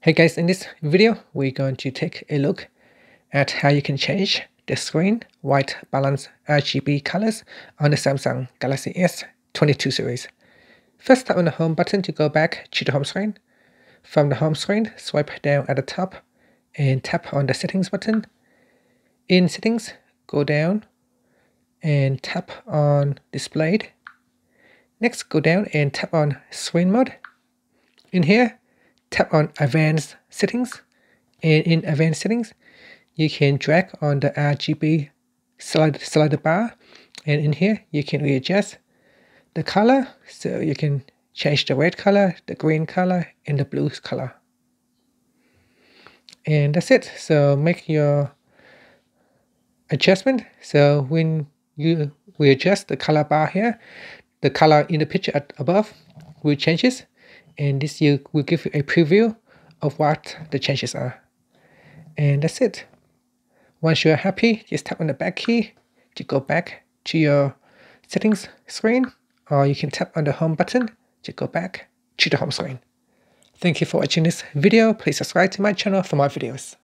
Hey guys, in this video, we're going to take a look at how you can change the screen white balance RGB colors on the Samsung Galaxy S22 series. First tap on the home button to go back to the home screen. From the home screen, swipe down at the top and tap on the settings button. In settings, go down and tap on displayed. Next, go down and tap on screen mode. In here, tap on advanced settings. And in advanced settings you can drag on the RGB slide, slider bar. And in here you can readjust the color. So you can change the red color the green color and the blue color. And that's it. So make your adjustment. So when you readjust the color bar here the color in the picture above will changes and this you will give you a preview of what the changes are. And that's it. Once you're happy, just tap on the back key to go back to your settings screen, or you can tap on the home button to go back to the home screen. Thank you for watching this video. Please subscribe to my channel for more videos.